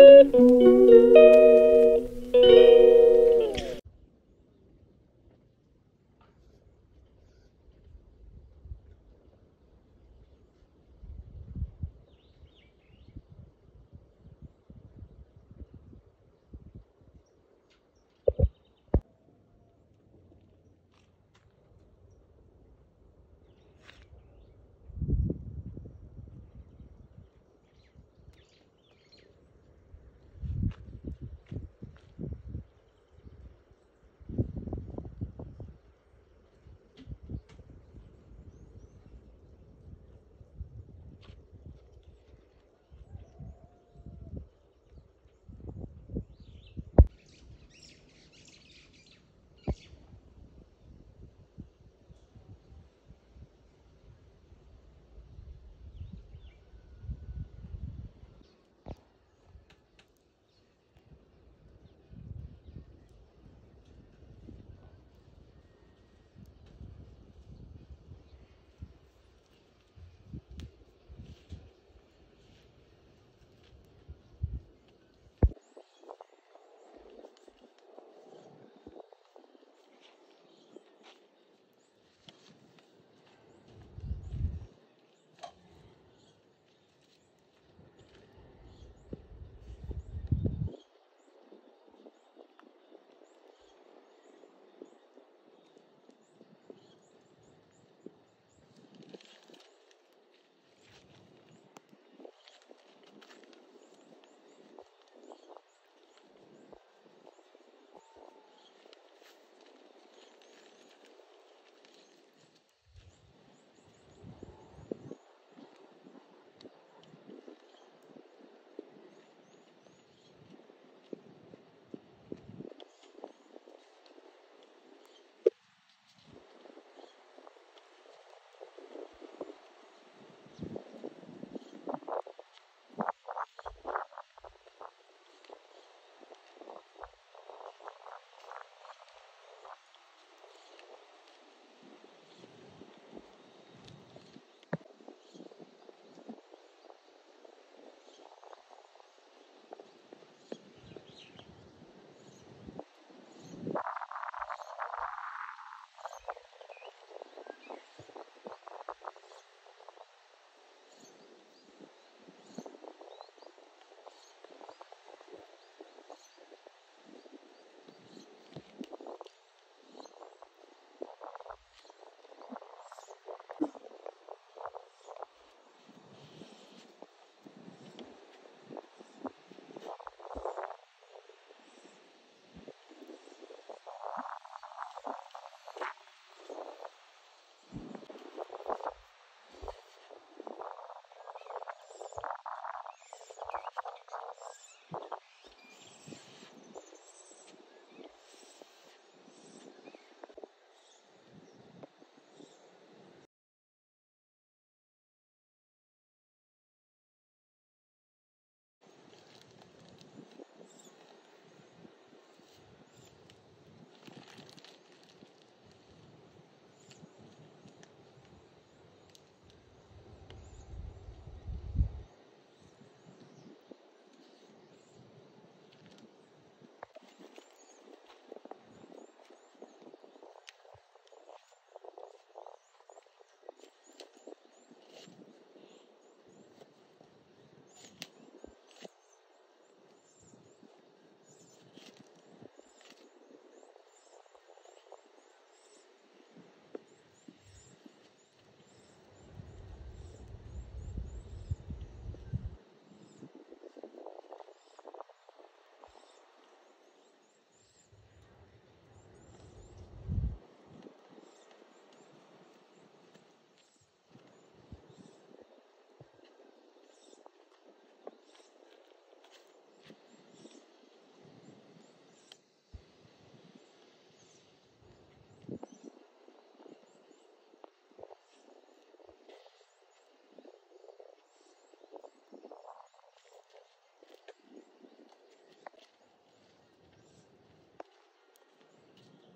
Obrigada,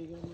Thank you.